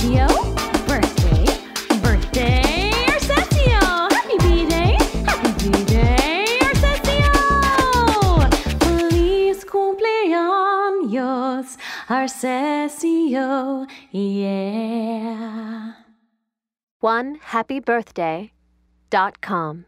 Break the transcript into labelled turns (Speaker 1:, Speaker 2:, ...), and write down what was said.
Speaker 1: Sasio. Birthday, birthday, Arcessio. Happy birthday, happy B-Day, Feliz cumpleaños, Arcessio, yeah. One happy birthday dot com.